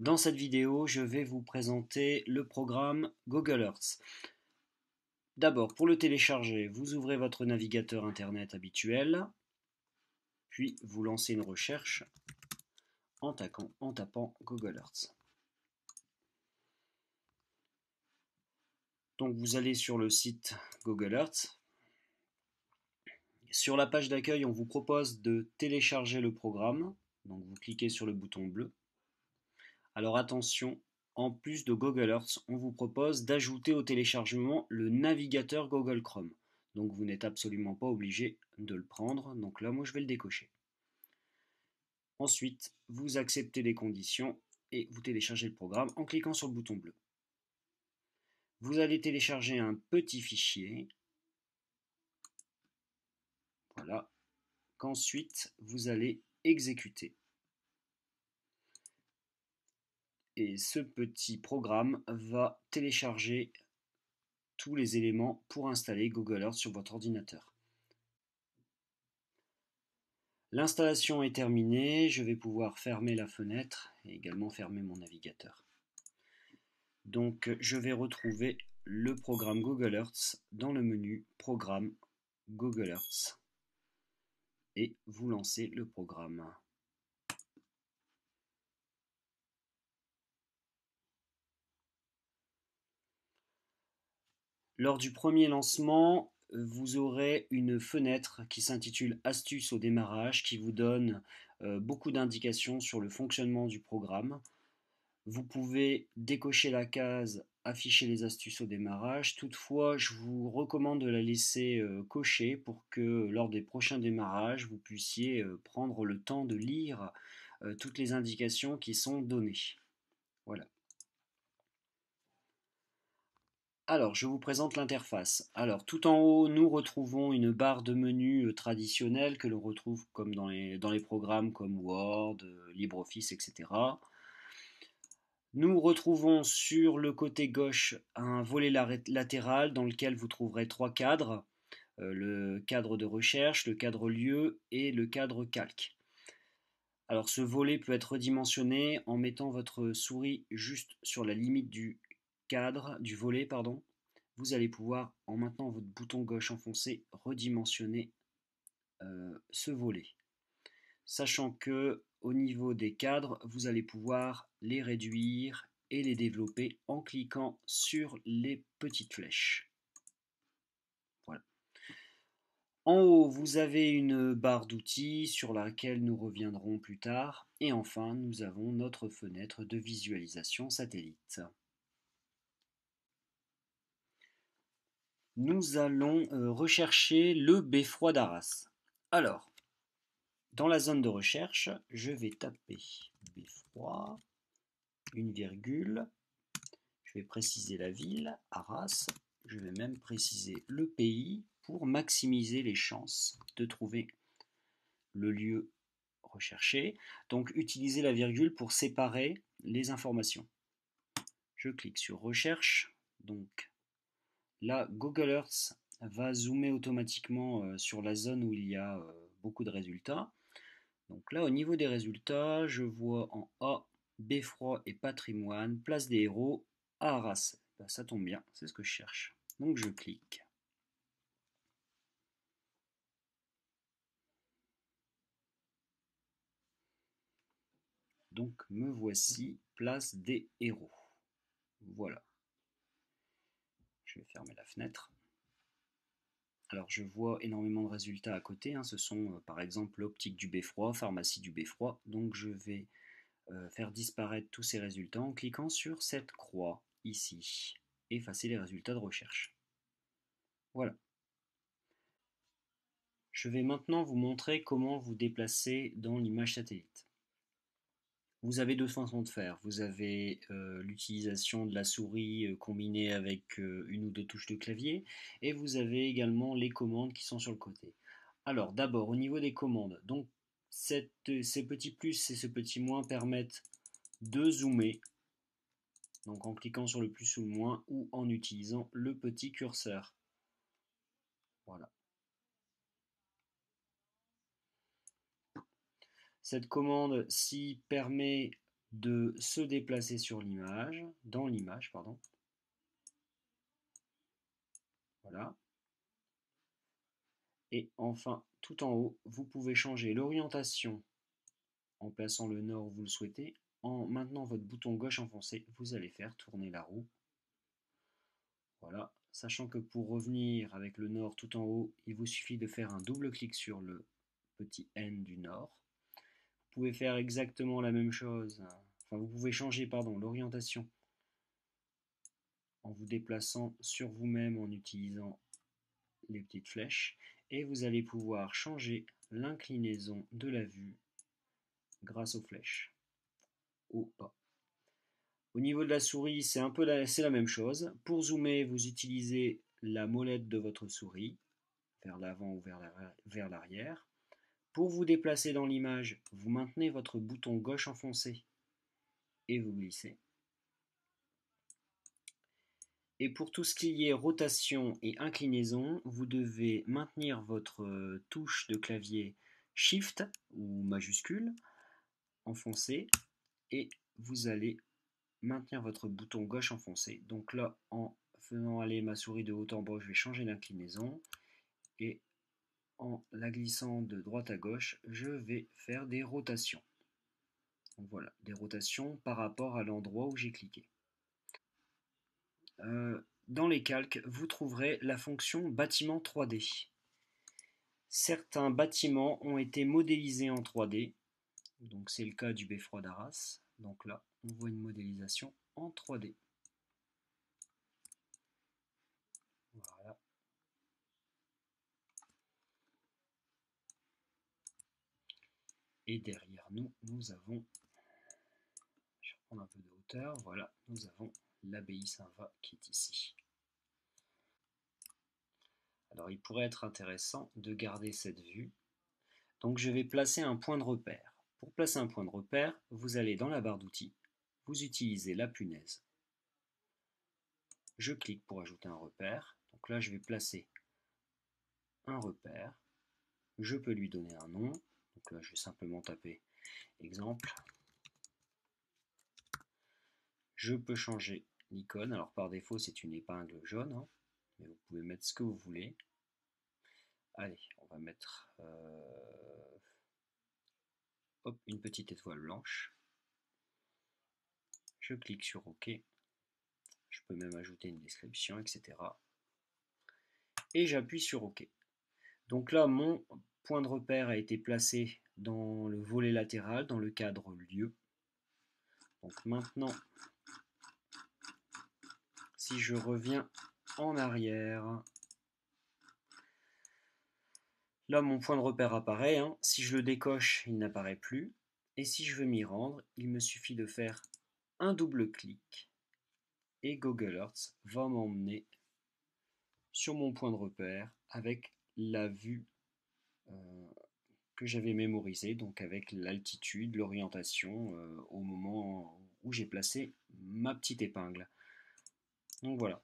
Dans cette vidéo, je vais vous présenter le programme Google Earth. D'abord, pour le télécharger, vous ouvrez votre navigateur internet habituel, puis vous lancez une recherche en, tapant Google Earth. Donc vous allez sur le site Google Earth. Sur la page d'accueil, on vous propose de télécharger le programme. Donc vous cliquez sur le bouton bleu. Alors attention, en plus de Google Earth, on vous propose d'ajouter au téléchargement le navigateur Google Chrome. Donc vous n'êtes absolument pas obligé de le prendre. Donc là, moi, je vais le décocher. Ensuite, vous acceptez les conditions et vous téléchargez le programme en cliquant sur le bouton bleu. Vous allez télécharger un petit fichier. Voilà. Qu'ensuite, vous allez exécuter. Et ce petit programme va télécharger tous les éléments pour installer Google Earth sur votre ordinateur. L'installation est terminée, je vais pouvoir fermer la fenêtre et également fermer mon navigateur. Donc je vais retrouver le programme Google Earth dans le menu Programme Google Earth et vous lancez le programme. Lors du premier lancement, vous aurez une fenêtre qui s'intitule Astuces au démarrage qui vous donne euh, beaucoup d'indications sur le fonctionnement du programme. Vous pouvez décocher la case Afficher les astuces au démarrage. Toutefois, je vous recommande de la laisser euh, cocher pour que lors des prochains démarrages, vous puissiez euh, prendre le temps de lire toutes les indications qui sont données. Voilà. Alors, je vous présente l'interface. Alors, tout en haut, nous retrouvons une barre de menu euh, traditionnelle que l'on retrouve comme dans les, dans les programmes comme Word, euh, LibreOffice, etc. Nous retrouvons sur le côté gauche un volet latéral dans lequel vous trouverez trois cadres. Euh, le cadre de recherche, le cadre lieu et le cadre calque. Alors ce volet peut être redimensionné en mettant votre souris juste sur la limite du cadre du volet, pardon, vous allez pouvoir, en maintenant votre bouton gauche enfoncé, redimensionner euh, ce volet. Sachant que au niveau des cadres, vous allez pouvoir les réduire et les développer en cliquant sur les petites flèches. Voilà. En haut, vous avez une barre d'outils sur laquelle nous reviendrons plus tard. Et enfin, nous avons notre fenêtre de visualisation satellite. Nous allons euh, rechercher le beffroi d'Arras. Alors, dans la zone de recherche, je vais taper beffroi, une virgule, je vais préciser la ville, Arras, je vais même préciser le pays pour maximiser les chances de trouver le lieu recherché. Donc utilisez la virgule pour séparer les informations. Je clique sur recherche, donc Là, Google Earth va zoomer automatiquement euh, sur la zone où il y a euh, beaucoup de résultats. Donc là, au niveau des résultats, je vois en A, Beffroi et patrimoine, place des héros, à Arras. Ben, ça tombe bien, c'est ce que je cherche. Donc je clique. Donc me voici, place des héros. Voilà. Je vais fermer la fenêtre. Alors je vois énormément de résultats à côté. Hein. Ce sont euh, par exemple l'optique du beffroi, pharmacie du beffroi. Donc je vais euh, faire disparaître tous ces résultats en cliquant sur cette croix ici. Effacer les résultats de recherche. Voilà. Je vais maintenant vous montrer comment vous déplacer dans l'image satellite. Vous avez deux façons de faire. Vous avez euh, l'utilisation de la souris euh, combinée avec euh, une ou deux touches de clavier et vous avez également les commandes qui sont sur le côté. Alors d'abord au niveau des commandes, donc ces petits plus et ce petit moins permettent de zoomer donc en cliquant sur le plus ou le moins ou en utilisant le petit curseur. Voilà. Cette commande ci permet de se déplacer sur l'image, dans l'image, pardon. Voilà. Et enfin, tout en haut, vous pouvez changer l'orientation en plaçant le nord où vous le souhaitez. En maintenant votre bouton gauche enfoncé, vous allez faire tourner la roue. Voilà, sachant que pour revenir avec le nord tout en haut, il vous suffit de faire un double clic sur le petit N du nord. Vous pouvez faire exactement la même chose, enfin vous pouvez changer pardon l'orientation en vous déplaçant sur vous-même en utilisant les petites flèches et vous allez pouvoir changer l'inclinaison de la vue grâce aux flèches. Au niveau de la souris, c'est un peu la même chose. Pour zoomer, vous utilisez la molette de votre souris vers l'avant ou vers l'arrière. Pour vous déplacer dans l'image, vous maintenez votre bouton gauche enfoncé et vous glissez. Et pour tout ce qui est rotation et inclinaison, vous devez maintenir votre euh, touche de clavier Shift ou majuscule enfoncé et vous allez maintenir votre bouton gauche enfoncé. Donc là, en faisant aller ma souris de haut en bas, je vais changer d'inclinaison et en la glissant de droite à gauche, je vais faire des rotations. voilà, des rotations par rapport à l'endroit où j'ai cliqué. Euh, dans les calques, vous trouverez la fonction bâtiment 3D. Certains bâtiments ont été modélisés en 3D, donc c'est le cas du beffroi d'Arras. Donc là, on voit une modélisation en 3D. Voilà. Et derrière nous, nous avons, je vais reprendre un peu de hauteur, voilà, nous avons l'abbaye Saint-Va qui est ici. Alors il pourrait être intéressant de garder cette vue. Donc je vais placer un point de repère. Pour placer un point de repère, vous allez dans la barre d'outils, vous utilisez la punaise. Je clique pour ajouter un repère. Donc là je vais placer un repère. Je peux lui donner un nom. Donc là je vais simplement taper exemple. Je peux changer l'icône. Alors par défaut, c'est une épingle jaune, hein, mais vous pouvez mettre ce que vous voulez. Allez, on va mettre euh, une petite étoile blanche. Je clique sur OK. Je peux même ajouter une description, etc. Et j'appuie sur OK. Donc là, mon point de repère a été placé dans le volet latéral, dans le cadre lieu. Donc maintenant, si je reviens en arrière, là mon point de repère apparaît. Hein. Si je le décoche, il n'apparaît plus. Et si je veux m'y rendre, il me suffit de faire un double clic et Google Earth va m'emmener sur mon point de repère avec la vue que j'avais mémorisée, donc avec l'altitude, l'orientation euh, au moment où j'ai placé ma petite épingle. Donc voilà.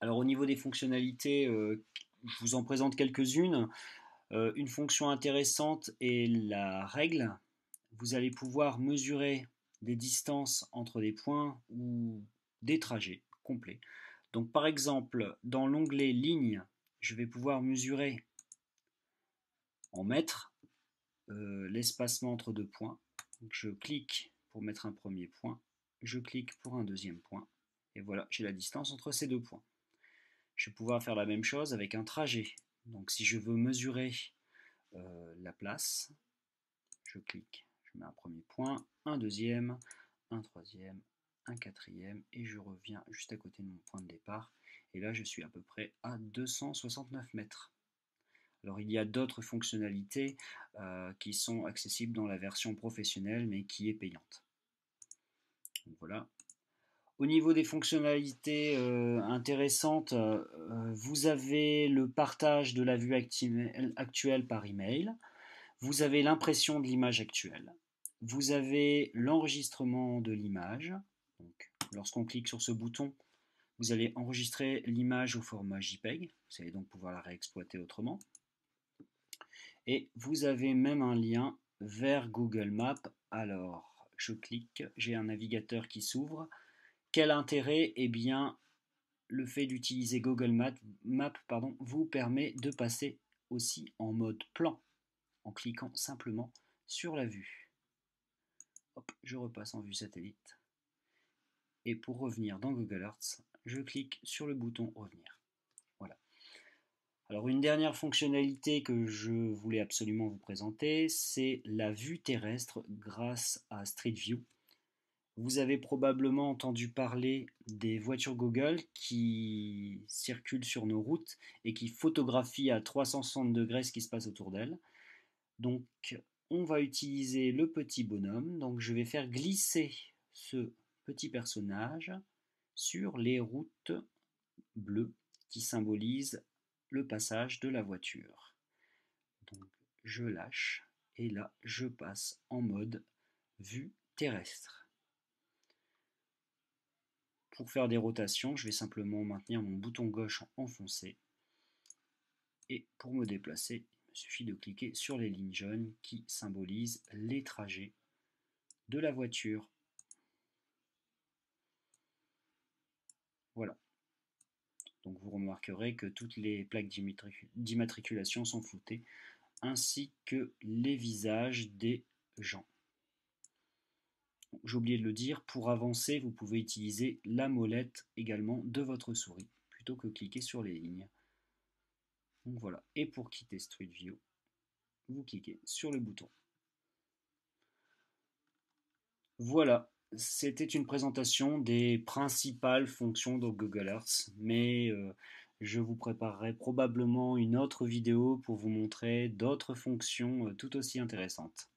Alors au niveau des fonctionnalités, euh, je vous en présente quelques-unes. Euh, une fonction intéressante est la règle. Vous allez pouvoir mesurer des distances entre des points ou des trajets complets. Donc par exemple, dans l'onglet ligne, je vais pouvoir mesurer en mètres euh, l'espacement entre deux points. je clique pour mettre un premier point, je clique pour un deuxième point. Et voilà, j'ai la distance entre ces deux points. Je vais pouvoir faire la même chose avec un trajet. Donc si je veux mesurer euh, la place, je clique, je mets un premier point, un deuxième, un troisième, un quatrième, et je reviens juste à côté de mon point de départ. Et là, je suis à peu près à 269 mètres. Alors il y a d'autres fonctionnalités euh, qui sont accessibles dans la version professionnelle, mais qui est payante. Voilà, au niveau des fonctionnalités euh, intéressantes, euh, vous avez le partage de la vue actuelle par email, vous avez l'impression de l'image actuelle, vous avez l'enregistrement de l'image. Lorsqu'on clique sur ce bouton, vous allez enregistrer l'image au format JPEG, vous allez donc pouvoir la réexploiter autrement. Et vous avez même un lien vers Google Maps. Alors, je clique, j'ai un navigateur qui s'ouvre. Quel intérêt? Eh bien, le fait d'utiliser Google Maps, pardon, vous permet de passer aussi en mode plan en cliquant simplement sur la vue. Hop, je repasse en vue satellite. Et pour revenir dans Google Earth, je clique sur le bouton revenir. Alors une dernière fonctionnalité que je voulais absolument vous présenter, c'est la vue terrestre grâce à Street View. Vous avez probablement entendu parler des voitures Google qui circulent sur nos routes et qui photographient à 360 degrés ce qui se passe autour d'elles. Donc on va utiliser le petit bonhomme. Donc je vais faire glisser ce petit personnage sur les routes bleues qui symbolisent le passage de la voiture. Donc je lâche et là je passe en mode vue terrestre. Pour faire des rotations, je vais simplement maintenir mon bouton gauche enfoncé. Et pour me déplacer, il me suffit de cliquer sur les lignes jaunes qui symbolisent les trajets de la voiture. Voilà. Donc vous remarquerez que toutes les plaques d'immatriculation sont floutées, ainsi que les visages des gens j'ai oublié de le dire, pour avancer, vous pouvez utiliser la molette également de votre souris, plutôt que cliquer sur les lignes. Donc voilà. Et pour quitter Street View, vous cliquez sur le bouton. Voilà, c'était une présentation des principales fonctions de Google Earth, mais euh, je vous préparerai probablement une autre vidéo pour vous montrer d'autres fonctions euh, tout aussi intéressantes.